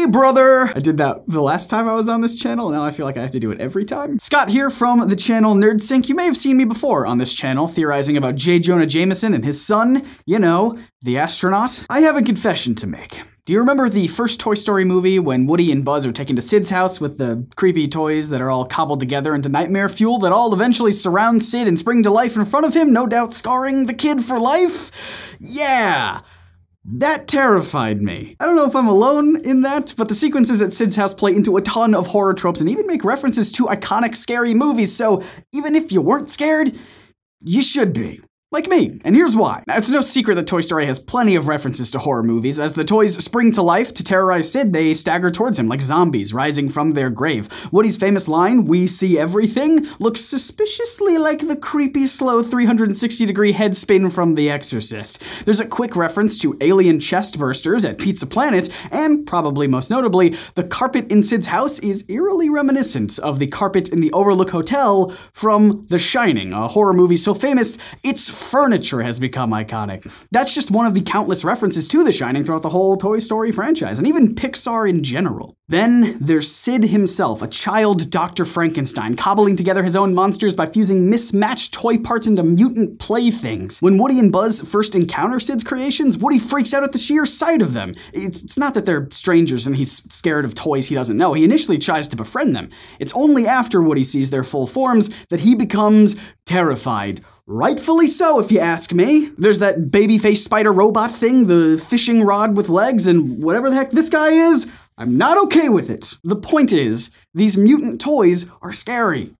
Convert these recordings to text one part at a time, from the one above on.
Hey, brother! I did that the last time I was on this channel, now I feel like I have to do it every time. Scott here from the channel NerdSync. You may have seen me before on this channel theorizing about J. Jonah Jameson and his son, you know, the astronaut. I have a confession to make. Do you remember the first Toy Story movie when Woody and Buzz are taken to Sid's house with the creepy toys that are all cobbled together into nightmare fuel that all eventually surround Sid and spring to life in front of him, no doubt scarring the kid for life? Yeah! That terrified me. I don't know if I'm alone in that, but the sequences at Sid's house play into a ton of horror tropes and even make references to iconic scary movies, so even if you weren't scared, you should be. Like me, and here's why. Now, it's no secret that Toy Story has plenty of references to horror movies. As the toys spring to life to terrorize Sid, they stagger towards him like zombies rising from their grave. Woody's famous line, We see everything, looks suspiciously like the creepy, slow 360 degree head spin from The Exorcist. There's a quick reference to alien chest bursters at Pizza Planet, and probably most notably, the carpet in Sid's house is eerily reminiscent of the carpet in the Overlook Hotel from The Shining, a horror movie so famous it's furniture has become iconic. That's just one of the countless references to The Shining throughout the whole Toy Story franchise, and even Pixar in general. Then there's Sid himself, a child Dr. Frankenstein, cobbling together his own monsters by fusing mismatched toy parts into mutant playthings. When Woody and Buzz first encounter Sid's creations, Woody freaks out at the sheer sight of them. It's not that they're strangers and he's scared of toys he doesn't know. He initially tries to befriend them. It's only after Woody sees their full forms that he becomes terrified. Rightfully so, if you ask me. There's that baby-faced spider robot thing, the fishing rod with legs, and whatever the heck this guy is. I'm not okay with it. The point is, these mutant toys are scary.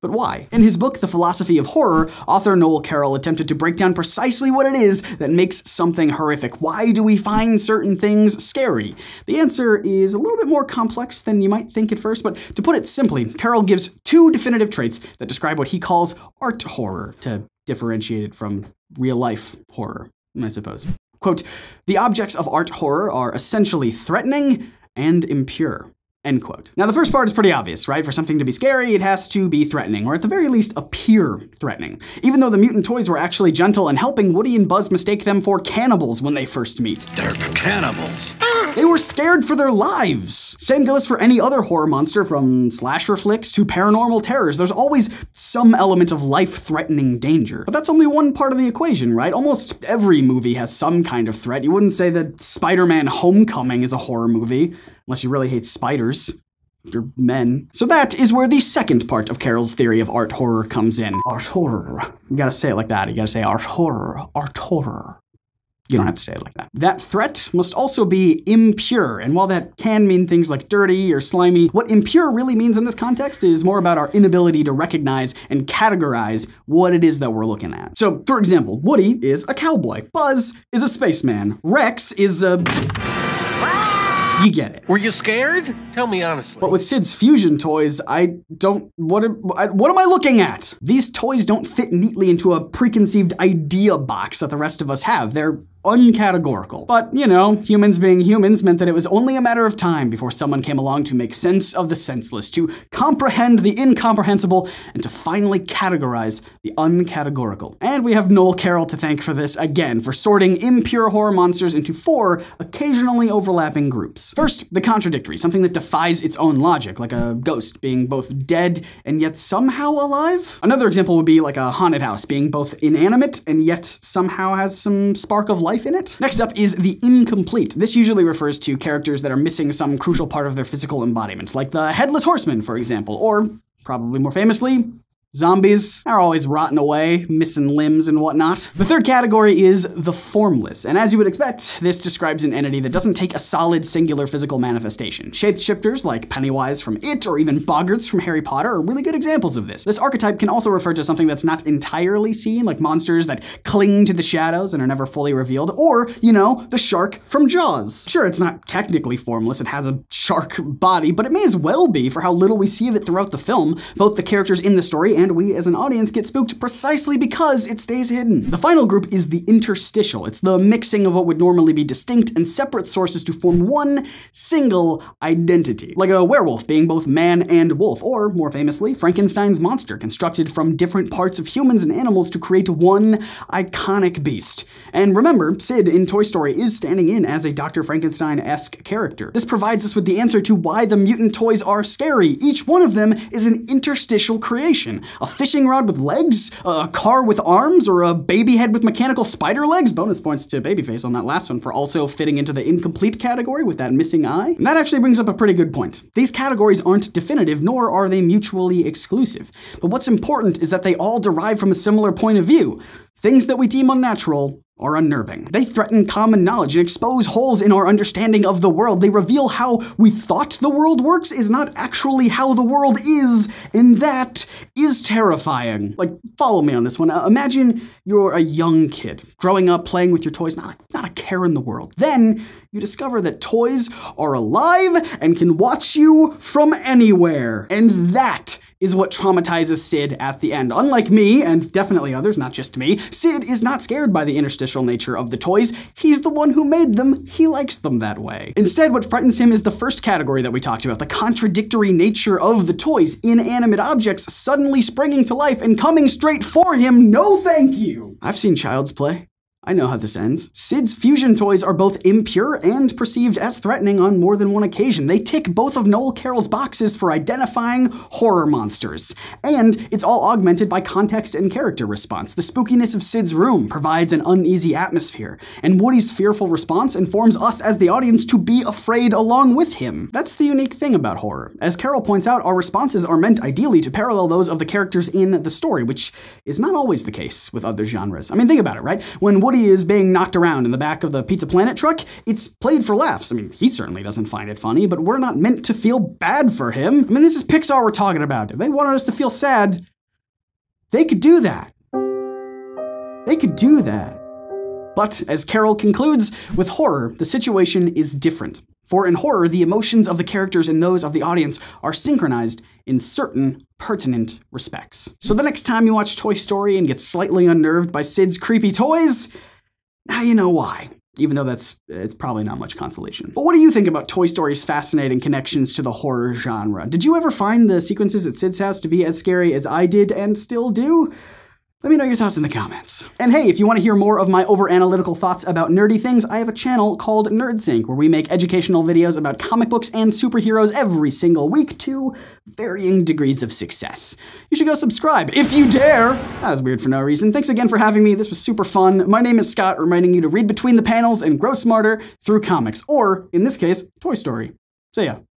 But why? In his book, The Philosophy of Horror, author Noel Carroll attempted to break down precisely what it is that makes something horrific. Why do we find certain things scary? The answer is a little bit more complex than you might think at first, but to put it simply, Carroll gives two definitive traits that describe what he calls art horror, to differentiate it from real life horror, I suppose. Quote, the objects of art horror are essentially threatening and impure. End quote. Now, the first part is pretty obvious, right? For something to be scary, it has to be threatening, or at the very least, appear threatening. Even though the mutant toys were actually gentle and helping, Woody and Buzz mistake them for cannibals when they first meet. They're cannibals. They were scared for their lives. Same goes for any other horror monster, from slasher flicks to paranormal terrors. There's always some element of life threatening danger. But that's only one part of the equation, right? Almost every movie has some kind of threat. You wouldn't say that Spider Man Homecoming is a horror movie, unless you really hate spiders. Or men. So that is where the second part of Carroll's theory of art horror comes in. Art horror. You gotta say it like that. You gotta say art horror. Art horror. You don't have to say it like that. That threat must also be impure, and while that can mean things like dirty or slimy, what impure really means in this context is more about our inability to recognize and categorize what it is that we're looking at. So, for example, Woody is a cowboy, Buzz is a spaceman, Rex is a. Ah! You get it. Were you scared? Tell me honestly. But with Sid's fusion toys, I don't. What, am- I- what am I looking at? These toys don't fit neatly into a preconceived idea box that the rest of us have. They're uncategorical. But, you know, humans being humans meant that it was only a matter of time before someone came along to make sense of the senseless, to comprehend the incomprehensible, and to finally categorize the uncategorical. And we have Noel Carroll to thank for this again, for sorting impure horror monsters into four occasionally overlapping groups. First, the contradictory, something that defies its own logic, like a ghost being both dead and yet somehow alive. Another example would be like a haunted house being both inanimate and yet somehow has some spark of life in it. Next up is the incomplete. This usually refers to characters that are missing some crucial part of their physical embodiment, like the Headless Horseman, for example, or probably more famously, Zombies are always rotting away, missing limbs and whatnot. The third category is the formless, and as you would expect, this describes an entity that doesn't take a solid singular physical manifestation. Shapeshifters like Pennywise from It or even Boggarts from Harry Potter are really good examples of this. This archetype can also refer to something that's not entirely seen, like monsters that cling to the shadows and are never fully revealed, or, you know, the shark from Jaws. Sure, it's not technically formless, it has a shark body, but it may as well be for how little we see of it throughout the film, both the characters in the story and and we as an audience get spooked precisely because it stays hidden. The final group is the interstitial. It's the mixing of what would normally be distinct and separate sources to form one single identity. Like a werewolf being both man and wolf, or more famously, Frankenstein's monster, constructed from different parts of humans and animals to create one iconic beast. And remember, Sid in Toy Story is standing in as a Dr. Frankenstein esque character. This provides us with the answer to why the mutant toys are scary. Each one of them is an interstitial creation a fishing rod with legs, a car with arms, or a baby head with mechanical spider legs. Bonus points to Babyface on that last one for also fitting into the incomplete category with that missing eye. And that actually brings up a pretty good point. These categories aren't definitive, nor are they mutually exclusive. But what's important is that they all derive from a similar point of view. Things that we deem unnatural are unnerving. They threaten common knowledge and expose holes in our understanding of the world. They reveal how we thought the world works is not actually how the world is, and that is terrifying. Like, follow me on this one. Uh, imagine you're a young kid growing up playing with your toys, not a, not a care in the world. Then you discover that toys are alive and can watch you from anywhere. And that is what traumatizes Sid at the end. Unlike me, and definitely others, not just me, Sid is not scared by the interstitial nature of the toys. He's the one who made them. He likes them that way. Instead, what frightens him is the first category that we talked about, the contradictory nature of the toys, inanimate objects suddenly springing to life and coming straight for him. No thank you. I've seen Child's Play. I know how this ends. Sid's fusion toys are both impure and perceived as threatening on more than one occasion. They tick both of Noel Carroll's boxes for identifying horror monsters. And it's all augmented by context and character response. The spookiness of Sid's room provides an uneasy atmosphere, and Woody's fearful response informs us as the audience to be afraid along with him. That's the unique thing about horror. As Carroll points out, our responses are meant ideally to parallel those of the characters in the story, which is not always the case with other genres. I mean, think about it, right? When Woody is being knocked around in the back of the Pizza Planet truck, it's played for laughs. I mean, he certainly doesn't find it funny, but we're not meant to feel bad for him. I mean, this is Pixar we're talking about. If they wanted us to feel sad, they could do that. They could do that. But as Carroll concludes, with horror, the situation is different. For in horror, the emotions of the characters and those of the audience are synchronized in certain pertinent respects. So the next time you watch Toy Story and get slightly unnerved by Sid's creepy toys, now you know why. Even though that's it's probably not much consolation. But what do you think about Toy Story's fascinating connections to the horror genre? Did you ever find the sequences at Sid's house to be as scary as I did and still do? Let me know your thoughts in the comments. And hey, if you want to hear more of my over-analytical thoughts about nerdy things, I have a channel called NerdSync, where we make educational videos about comic books and superheroes every single week to varying degrees of success. You should go subscribe, if you dare! That was weird for no reason. Thanks again for having me, this was super fun. My name is Scott, reminding you to read between the panels and grow smarter through comics, or, in this case, Toy Story. See ya.